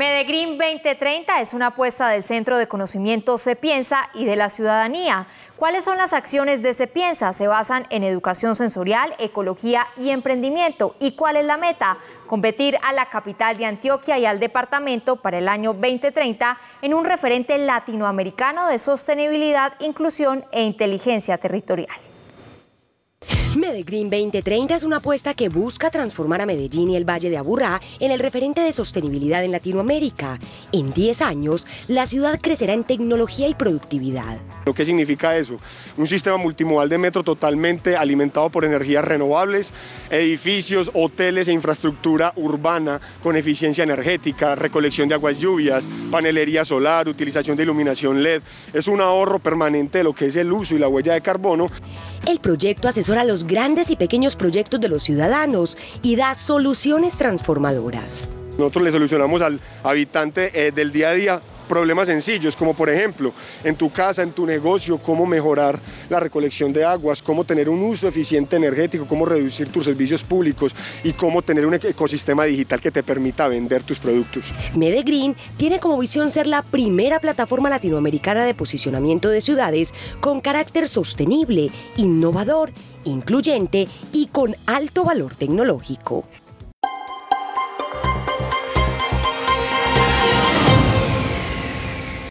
Medegreen 2030 es una apuesta del Centro de Conocimiento Se Piensa y de la ciudadanía. ¿Cuáles son las acciones de Se Piensa? Se basan en educación sensorial, ecología y emprendimiento. ¿Y cuál es la meta? Competir a la capital de Antioquia y al departamento para el año 2030 en un referente latinoamericano de sostenibilidad, inclusión e inteligencia territorial. Medellín 2030 es una apuesta que busca transformar a Medellín y el Valle de Aburrá en el referente de sostenibilidad en Latinoamérica. En 10 años, la ciudad crecerá en tecnología y productividad. ¿Lo que significa eso? Un sistema multimodal de metro totalmente alimentado por energías renovables, edificios, hoteles e infraestructura urbana con eficiencia energética, recolección de aguas lluvias, panelería solar, utilización de iluminación LED. Es un ahorro permanente de lo que es el uso y la huella de carbono. El proyecto asesora los grandes y pequeños proyectos de los ciudadanos y da soluciones transformadoras. Nosotros le solucionamos al habitante eh, del día a día problemas sencillos, como por ejemplo, en tu casa, en tu negocio, cómo mejorar la recolección de aguas, cómo tener un uso eficiente energético, cómo reducir tus servicios públicos y cómo tener un ecosistema digital que te permita vender tus productos. Medegreen tiene como visión ser la primera plataforma latinoamericana de posicionamiento de ciudades con carácter sostenible, innovador, incluyente y con alto valor tecnológico.